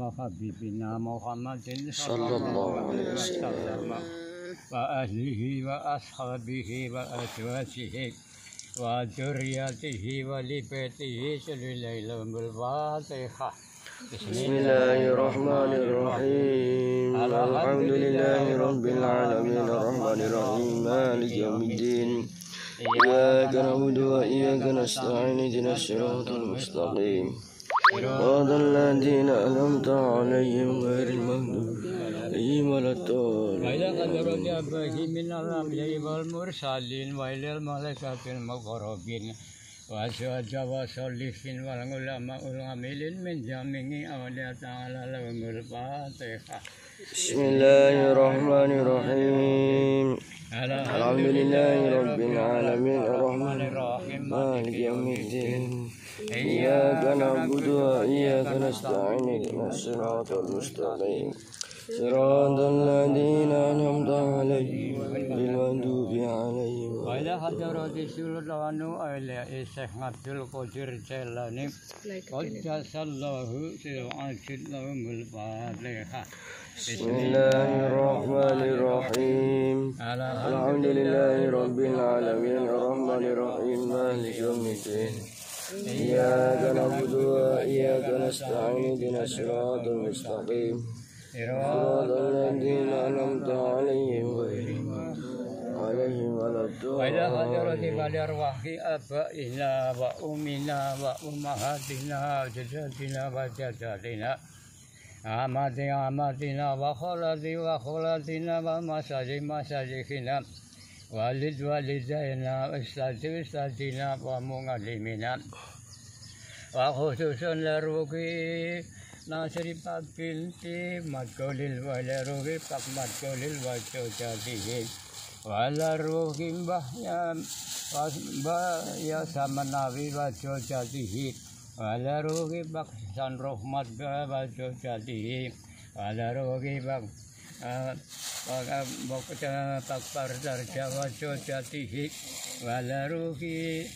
وحبيبنا محمد صلى الله عليه وسلم. وأهله وأصحابه وأزواجه وذريته ولبيته صلى الله الفاتحة بسم الله الرحمن الرحيم الحمد لله رب العالمين الرحمن الرحيم مالك يوم الدين إياك نعبد وإياك نستعين اهدنا الصراط المستقيم صراط الذين أنعمت عليهم غير المغضوب عليهم ولا الضالين. إبراهيم الأنبياء والمرسلين وإلى الملائكة المقربين وأزواج وصالحين والعلماء العاملين من جميع أولياء تعالى لهم الفاتحة. بسم الله الرحمن الرحيم. الحمد لله رب العالمين. الرحمن الرحيم مالك يوم الدين إياك نعبد وإياك نستعين اهدنا الصراط المستقيم صراط الذين حضرات سلطان إلى الشيخ عبد القادر جيلاني قدس الله سرعة لهم الفاتحة بسم الله الرحمن الرحيم الحمد لله رب العالمين الرحمن الرحيم مالك يوم الدين إياك نعبد وإياك نستعين اهدنا الصراط المستقيم صراط الذين أنعمت عليهم غير ولا وإلى حضرة الضالين بالأرواح آبائنا وأمنا وأمهاتنا وجداتنا وجداتنا أمات أماتنا وخالاتي وخالاتنا ومساجي مساجينا والد والدينا وأستاذ أستاذنا ومعلمنا وخصوصا لروحي ناصر باب بنتي مدكولل ولروحي باب مدكولل وجوجاته walaruhim bahya wasbaya samanawi wajo jatihi walaruhi baksan rahmat wajo jatihi walaruhi bak bakta takpar darja wajo jatihi walaruhi